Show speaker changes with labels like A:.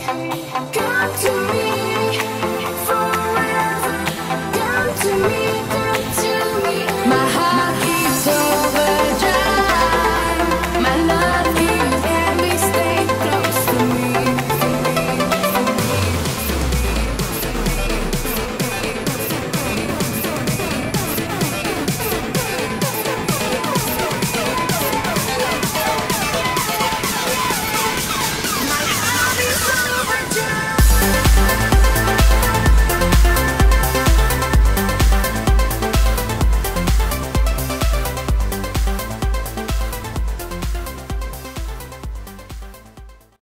A: Come to